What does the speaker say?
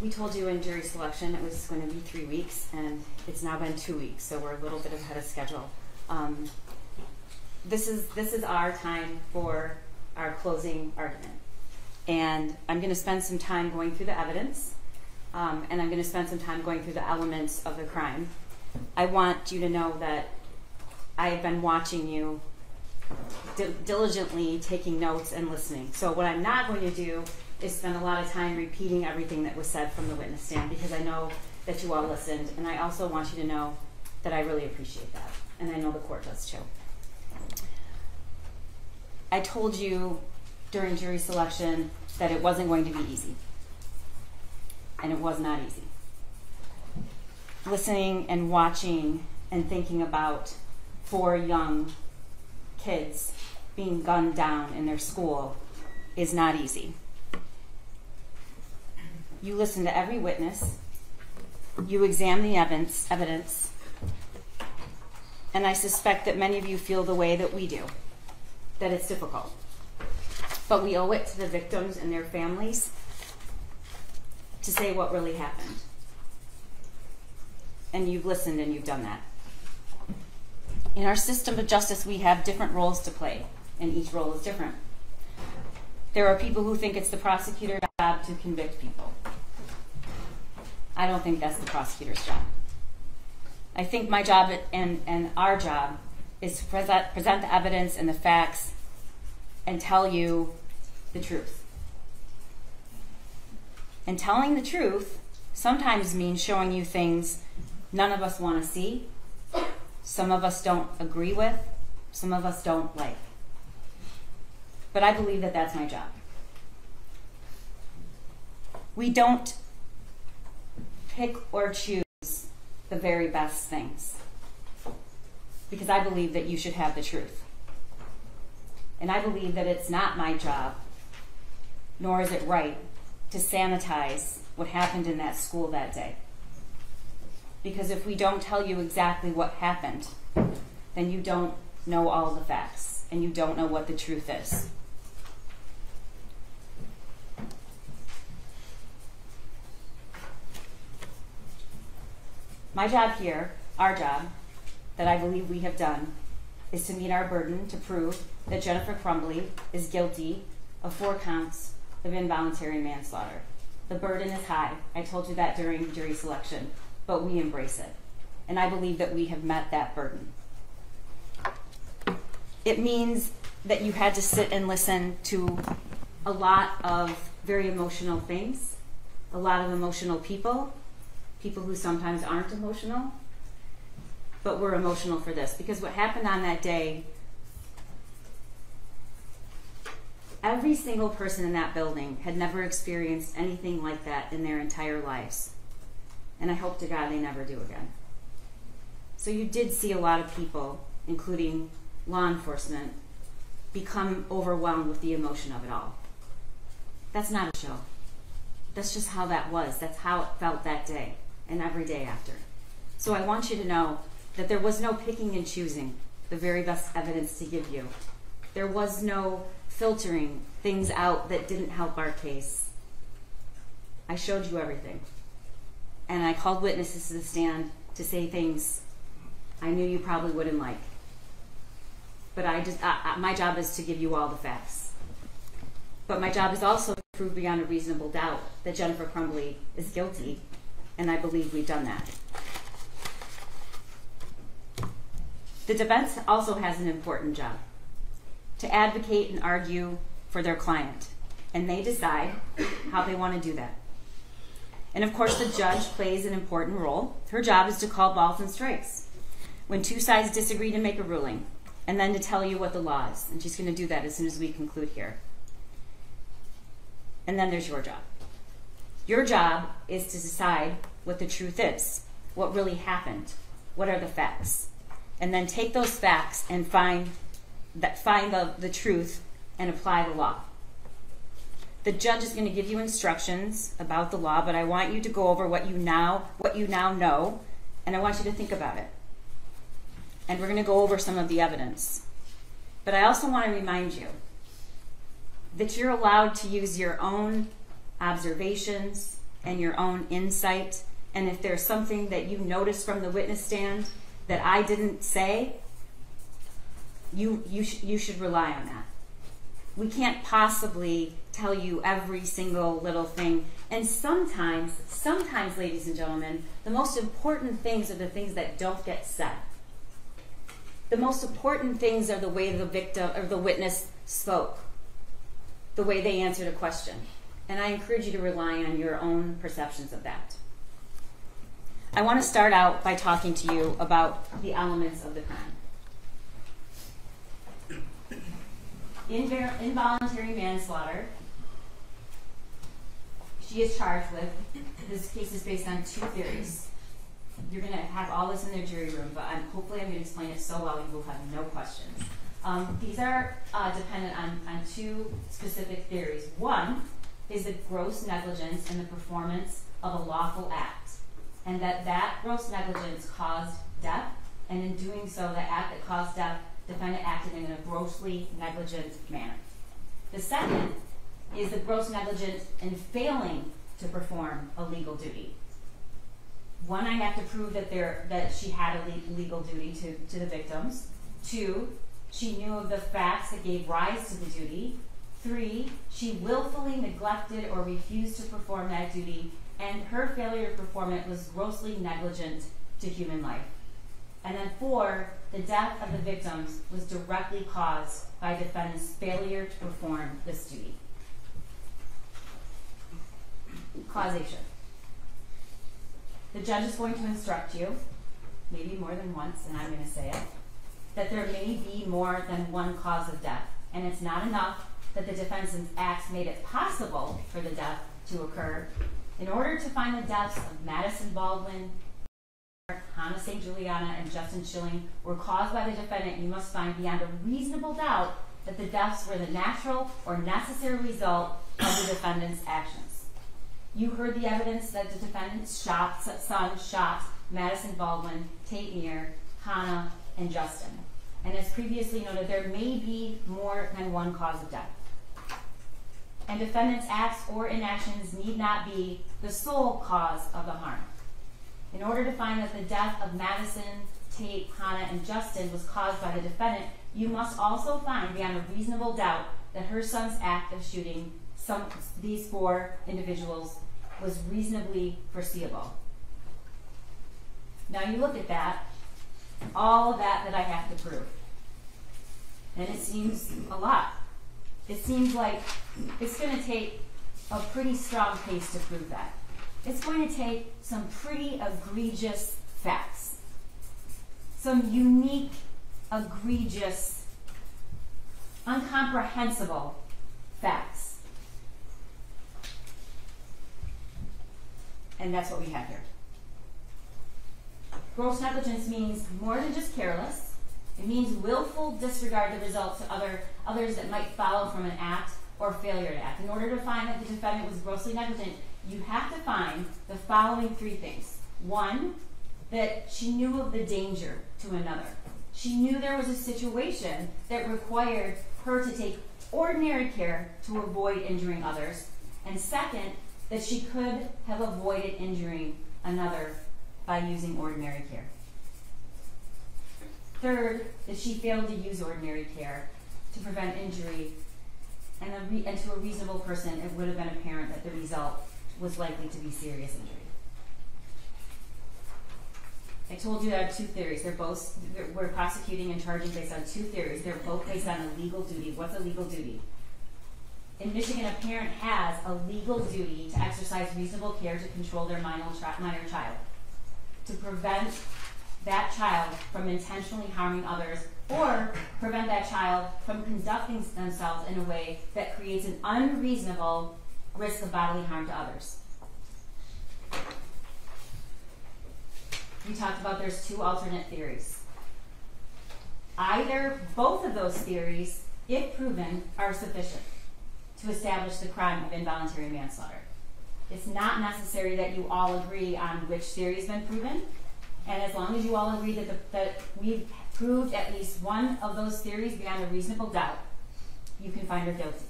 we told you in jury selection it was going to be three weeks, and it's now been two weeks, so we're a little bit ahead of schedule. Um, this is this is our time for our closing argument, and I'm going to spend some time going through the evidence, um, and I'm going to spend some time going through the elements of the crime. I want you to know that I have been watching you di- diligently taking notes and listening. So what I'm not going to do is spend a lot of time repeating everything that was said from the witness stand because I know that you all listened, and I also want you to know that I really appreciate that, and I know the court does too. I told you during jury selection that it wasn't going to be easy, and it was not easy. Listening and watching and thinking about four young kids being gunned down in their school is not easy. You listen to every witness, you examine the evidence, evidence, and I suspect that many of you feel the way that we do, that it's difficult. But we owe it to the victims and their families to say what really happened. And you've listened and you've done that. In our system of justice, we have different roles to play, and each role is different. There are people who think it's the prosecutor's job to convict people. I don't think that's the prosecutor's job. I think my job and, and our job is to present, present the evidence and the facts and tell you the truth. And telling the truth sometimes means showing you things none of us want to see, some of us don't agree with, some of us don't like. But I believe that that's my job. We don't pick or choose the very best things because I believe that you should have the truth. And I believe that it's not my job, nor is it right, to sanitize what happened in that school that day. Because if we don't tell you exactly what happened, then you don't know all the facts and you don't know what the truth is. My job here, our job, that I believe we have done, is to meet our burden to prove that Jennifer Crumbley is guilty of four counts of involuntary manslaughter. The burden is high. I told you that during jury selection, but we embrace it. And I believe that we have met that burden. It means that you had to sit and listen to a lot of very emotional things, a lot of emotional people, people who sometimes aren't emotional, but were emotional for this. Because what happened on that day, every single person in that building had never experienced anything like that in their entire lives. And I hope to God they never do again. So you did see a lot of people, including law enforcement, become overwhelmed with the emotion of it all. That's not a show. That's just how that was. That's how it felt that day and every day after. So I want you to know that there was no picking and choosing the very best evidence to give you. There was no filtering things out that didn't help our case. I showed you everything. And I called witnesses to the stand to say things I knew you probably wouldn't like. But I just, I, my job is to give you all the facts. But my job is also to prove beyond a reasonable doubt that Jennifer Crumbley is guilty and I believe we've done that. The defense also has an important job to advocate and argue for their client, and they decide how they want to do that. And of course, the judge plays an important role. Her job is to call balls and strikes when two sides disagree to make a ruling, and then to tell you what the law is. And she's going to do that as soon as we conclude here. And then there's your job. Your job is to decide what the truth is, what really happened, what are the facts, and then take those facts and find that find the, the truth and apply the law. The judge is going to give you instructions about the law, but I want you to go over what you now what you now know, and I want you to think about it. And we're going to go over some of the evidence. But I also want to remind you that you're allowed to use your own observations, and your own insight. And if there's something that you notice from the witness stand that I didn't say, you, you, sh- you should rely on that. We can't possibly tell you every single little thing. And sometimes, sometimes, ladies and gentlemen, the most important things are the things that don't get said. The most important things are the way the victim or the witness spoke, the way they answered a question. And I encourage you to rely on your own perceptions of that. I want to start out by talking to you about the elements of the crime. Inver- involuntary manslaughter. She is charged with. This case is based on two theories. You're going to have all this in their jury room, but I'm, hopefully I'm going to explain it so well you will have no questions. Um, these are uh, dependent on, on two specific theories. One is the gross negligence in the performance of a lawful act, and that that gross negligence caused death, and in doing so, the act that caused death, defendant acted in a grossly negligent manner. The second is the gross negligence in failing to perform a legal duty. One, I have to prove that there that she had a le- legal duty to, to the victims. Two, she knew of the facts that gave rise to the duty. Three, she willfully neglected or refused to perform that duty, and her failure to perform it was grossly negligent to human life. And then four, the death of the victims was directly caused by defendant's failure to perform this duty. Causation. The judge is going to instruct you, maybe more than once, and I'm going to say it, that there may be more than one cause of death. And it's not enough that the defendant's acts made it possible for the death to occur. In order to find the deaths of Madison Baldwin, Hana St. Juliana, and Justin Shilling were caused by the defendant, you must find beyond a reasonable doubt that the deaths were the natural or necessary result of the defendant's actions. You heard the evidence that the defendant's shot, son shot Madison Baldwin, Tate Myre, Hana, and Justin. And as previously noted, there may be more than one cause of death. And defendant's acts or inactions need not be the sole cause of the harm. In order to find that the death of Madison, Tate, Hana, and Justin was caused by the defendant, you must also find beyond a reasonable doubt that her son's act of shooting some these four individuals was reasonably foreseeable. Now you look at that, all of that that I have to prove. And it seems a lot. It seems like it's going to take a pretty strong case to prove that. It's going to take some pretty egregious facts, some unique, egregious, incomprehensible facts. And that's what we have here. Gross negligence means more than just careless. It means willful disregard the results to other others that might follow from an act or failure to act. In order to find that the defendant was grossly negligent, you have to find the following three things. One, that she knew of the danger to another. She knew there was a situation that required her to take ordinary care to avoid injuring others. And second, that she could have avoided injuring another by using ordinary care. Third, that she failed to use ordinary care to prevent injury, and, re- and to a reasonable person, it would have been apparent that the result was likely to be serious injury. I told you there are two theories. They're both we're prosecuting and charging based on two theories. They're both based on a legal duty. What's a legal duty? In Michigan, a parent has a legal duty to exercise reasonable care to control their minor, minor child, to prevent that child from intentionally harming others or prevent that child from conducting themselves in a way that creates an unreasonable risk of bodily harm to others. We talked about there's two alternate theories. Either both of those theories, if proven, are sufficient to establish the crime of involuntary manslaughter. It's not necessary that you all agree on which theory has been proven, and as long as you all agree that, the, that we've proved at least one of those theories beyond a reasonable doubt, you can find her guilty.